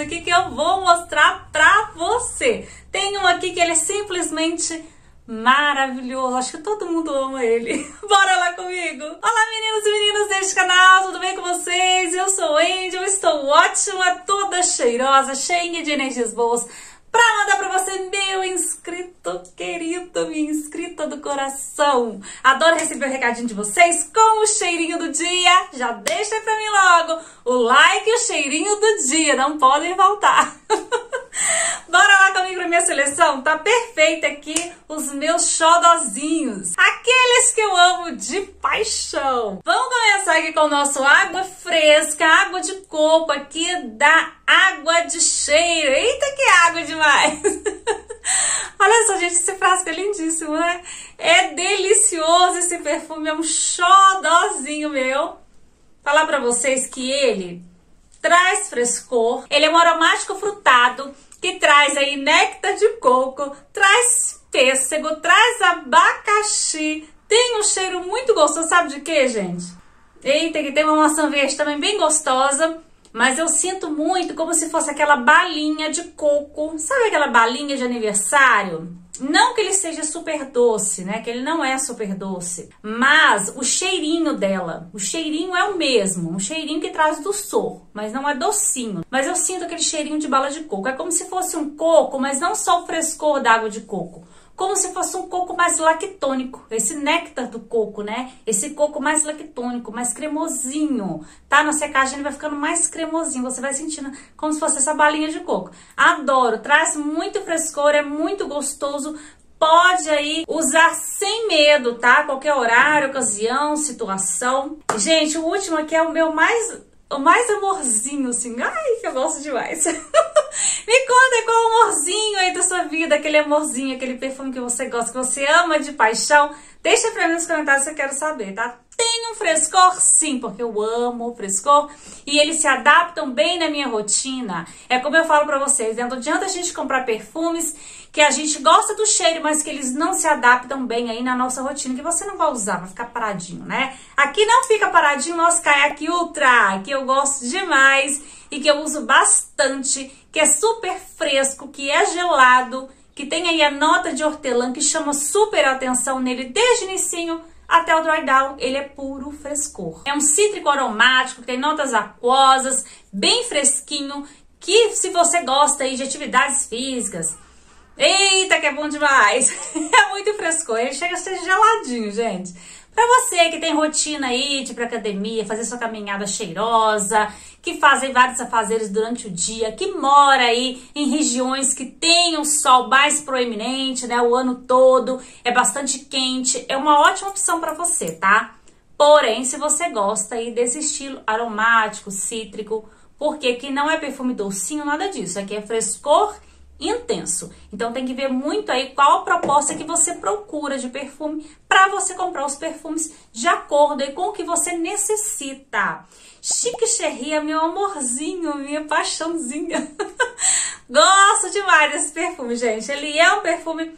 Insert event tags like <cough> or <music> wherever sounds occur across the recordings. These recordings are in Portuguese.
aqui que eu vou mostrar pra você. Tem um aqui que ele é simplesmente maravilhoso. Acho que todo mundo ama ele. <laughs> Bora lá comigo! Olá, meninos e meninas deste canal, tudo bem com vocês? Eu sou Andy, eu estou ótima, toda cheirosa, cheia de energias boas para mandar para você, meu inscrito querido, minha inscrita do coração. Adoro receber o recadinho de vocês com o cheirinho do dia. Já deixa para mim logo o like e o cheirinho do dia, não podem faltar. <laughs> Bora lá comigo pra minha seleção? Tá perfeita aqui os meus xodozinhos. Aqueles que eu amo de paixão. Vamos começar aqui com o nosso água fresca, água de coco aqui da água de cheiro. Eita, que água demais! <laughs> Olha só, gente, esse frasco é lindíssimo, né? É delicioso esse perfume, é um xodozinho meu. Falar pra vocês que ele traz frescor, ele é um aromático frutado que traz aí néctar de coco, traz pêssego, traz abacaxi, tem um cheiro muito gostoso, sabe de quê, gente? Eita, que tem uma maçã verde também bem gostosa, mas eu sinto muito como se fosse aquela balinha de coco, sabe aquela balinha de aniversário? Não que ele seja super doce, né? Que ele não é super doce. Mas o cheirinho dela, o cheirinho é o mesmo. Um cheirinho que traz doçor, mas não é docinho. Mas eu sinto aquele cheirinho de bala de coco. É como se fosse um coco, mas não só o frescor da água de coco como se fosse um coco mais lactônico, esse néctar do coco, né? Esse coco mais lactônico, mais cremosinho, tá? Na secagem ele vai ficando mais cremosinho, você vai sentindo como se fosse essa balinha de coco. Adoro, traz muito frescor, é muito gostoso, pode aí usar sem medo, tá? Qualquer horário, ocasião, situação. Gente, o último aqui é o meu mais o mais amorzinho, assim. Ai, que eu gosto demais. <laughs> Me conta qual o amorzinho aí da sua vida, aquele amorzinho, aquele perfume que você gosta, que você ama de paixão. Deixa pra mim nos comentários se eu quero saber, tá? Tem um frescor? Sim, porque eu amo o frescor e eles se adaptam bem na minha rotina. É como eu falo pra vocês, né? não adianta a gente comprar perfumes que a gente gosta do cheiro, mas que eles não se adaptam bem aí na nossa rotina, que você não vai usar, vai ficar paradinho, né? Aqui não fica paradinho, nosso Kayak Ultra, que eu gosto demais e que eu uso bastante, que é super fresco, que é gelado, que tem aí a nota de hortelã que chama super atenção nele desde o inicinho até o dry down, ele é puro frescor. É um cítrico aromático, tem notas aquosas, bem fresquinho, que se você gosta aí de atividades físicas, eita que é bom demais, <laughs> é muito frescor, ele chega a ser geladinho, gente. Para você que tem rotina aí de ir pra academia, fazer sua caminhada cheirosa, que fazem vários afazeres durante o dia, que mora aí em regiões que tem o sol mais proeminente, né, o ano todo, é bastante quente, é uma ótima opção para você, tá? Porém, se você gosta aí desse estilo aromático, cítrico, porque aqui não é perfume docinho, nada disso, aqui é frescor intenso. Então tem que ver muito aí qual a proposta que você procura de perfume para você comprar os perfumes de acordo aí com o que você necessita. Chique Cherry é meu amorzinho, minha paixãozinha. <laughs> Gosto demais desse perfume, gente. Ele é um perfume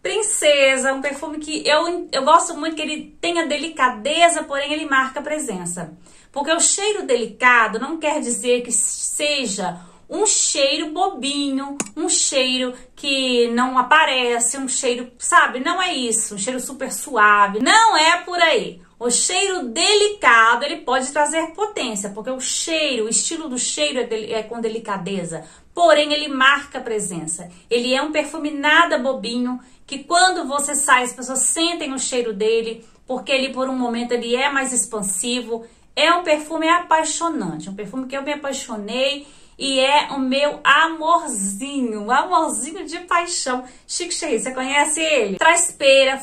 princesa, um perfume que eu, eu gosto muito que ele tenha delicadeza, porém ele marca presença. Porque o cheiro delicado não quer dizer que seja um cheiro bobinho, um cheiro que não aparece, um cheiro, sabe? Não é isso, um cheiro super suave. Não é por aí. O cheiro delicado, ele pode trazer potência, porque o cheiro, o estilo do cheiro é, é com delicadeza, porém ele marca presença. Ele é um perfume nada bobinho, que quando você sai, as pessoas sentem o cheiro dele, porque ele por um momento ele é mais expansivo. É um perfume apaixonante, um perfume que eu me apaixonei e é o meu amorzinho, amorzinho de paixão. Chique Cheio, você conhece ele? Traz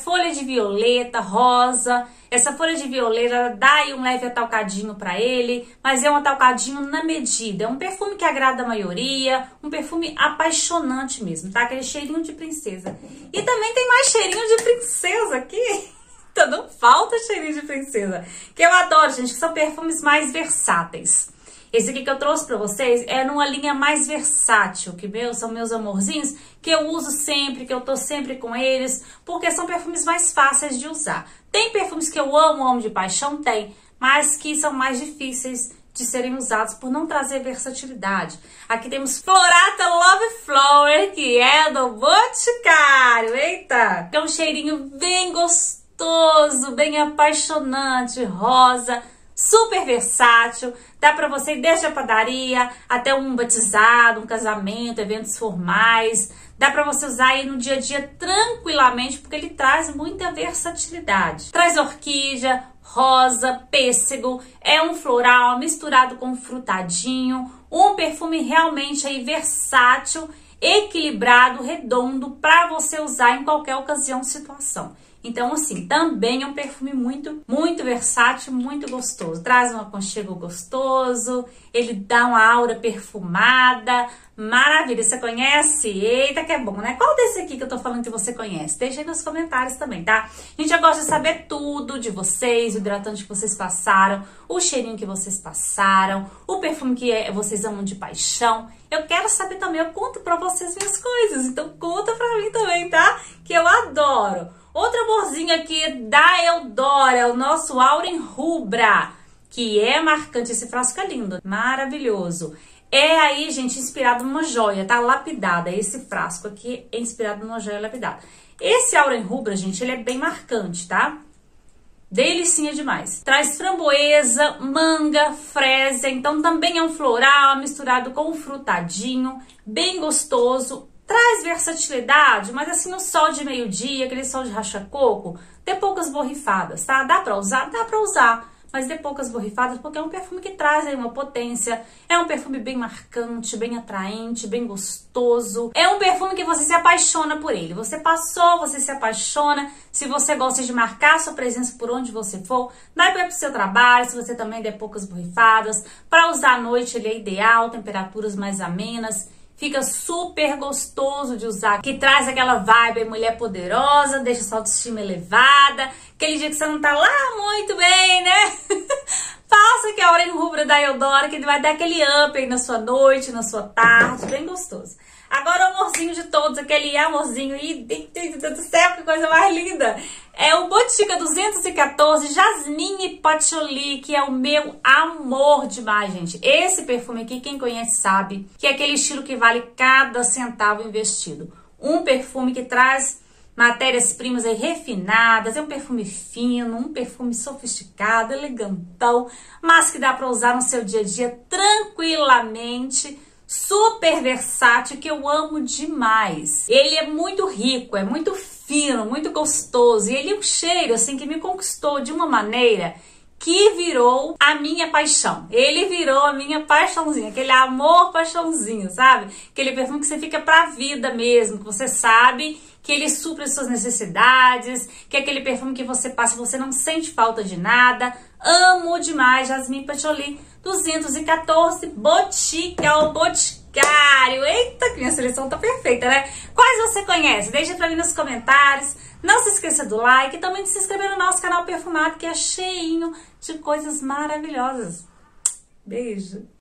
folha de violeta, rosa. Essa folha de violeta dá aí um leve atalcadinho para ele, mas é um atalcadinho na medida. É um perfume que agrada a maioria, um perfume apaixonante mesmo, tá? Aquele cheirinho de princesa. E também tem mais cheirinho de princesa aqui. <laughs> Então não falta cheirinho de princesa. Que eu adoro, gente, que são perfumes mais versáteis. Esse aqui que eu trouxe para vocês é numa linha mais versátil, que meu, são meus amorzinhos, que eu uso sempre, que eu tô sempre com eles, porque são perfumes mais fáceis de usar. Tem perfumes que eu amo, amo de paixão? Tem, mas que são mais difíceis de serem usados por não trazer versatilidade. Aqui temos Florata Love Flower, que é do Boticário. Eita! É um cheirinho bem gostoso, bem apaixonante, rosa, super versátil. Dá para você ir desde a padaria até um batizado, um casamento, eventos formais. Dá para você usar aí no dia a dia tranquilamente, porque ele traz muita versatilidade. Traz orquídea, rosa, pêssego, é um floral misturado com frutadinho, um perfume realmente aí versátil, equilibrado, redondo para você usar em qualquer ocasião, situação. Então, assim, também é um perfume muito, muito versátil, muito gostoso. Traz um aconchego gostoso, ele dá uma aura perfumada, maravilha. Você conhece? Eita, que é bom, né? Qual desse aqui que eu tô falando que você conhece? Deixa aí nos comentários também, tá? Gente já gosta de saber tudo de vocês, o hidratante que vocês passaram, o cheirinho que vocês passaram, o perfume que é, vocês amam de paixão. Eu quero saber também, eu conto pra vocês minhas coisas, então conta pra mim também, tá? Que eu adoro. Outro amorzinho aqui da Eudora, é o nosso Auren Rubra, que é marcante. Esse frasco é lindo, maravilhoso. É aí, gente, inspirado numa joia, tá? Lapidada. Esse frasco aqui é inspirado numa joia lapidada. Esse Auren Rubra, gente, ele é bem marcante, tá? Delicinha demais. Traz framboesa, manga, fresa, então também é um floral misturado com frutadinho, bem gostoso. Traz versatilidade, mas assim no sol de meio-dia, aquele sol de racha-coco, dê poucas borrifadas, tá? Dá pra usar? Dá pra usar, mas dê poucas borrifadas, porque é um perfume que traz aí uma potência, é um perfume bem marcante, bem atraente, bem gostoso. É um perfume que você se apaixona por ele. Você passou, você se apaixona. Se você gosta de marcar sua presença por onde você for, dá para o seu trabalho, se você também der poucas borrifadas. Para usar à noite, ele é ideal, temperaturas mais amenas. Fica super gostoso de usar, que traz aquela vibe mulher poderosa, deixa sua autoestima elevada. Aquele dia que você não tá lá muito bem, né? <laughs> Faça que a hora em rubra da Eudora, que vai dar aquele up aí na sua noite, na sua tarde, bem gostoso. Agora o amorzinho de todos, aquele amorzinho, e do céu, que coisa mais linda! É o Botica 214 Jasmine Patchouli, que é o meu amor demais, gente. Esse perfume aqui, quem conhece sabe, que é aquele estilo que vale cada centavo investido. Um perfume que traz matérias-primas refinadas, é um perfume fino, um perfume sofisticado, elegantão, mas que dá para usar no seu dia a dia tranquilamente, super versátil, que eu amo demais. Ele é muito rico, é muito fino, muito gostoso, e ele é um cheiro assim que me conquistou de uma maneira que virou a minha paixão. Ele virou a minha paixãozinha, aquele amor paixãozinho, sabe? Aquele perfume que você fica pra vida mesmo, que você sabe que ele supre as suas necessidades, que é aquele perfume que você passa e você não sente falta de nada. Amo demais Jasmine Patchouli 214 Botica ou Boticário. Eita, que minha seleção tá perfeita, né? Quais você conhece? Deixa pra mim nos comentários. Não se esqueça do like e também de se inscrever no nosso canal Perfumado, que é cheinho de coisas maravilhosas. Beijo!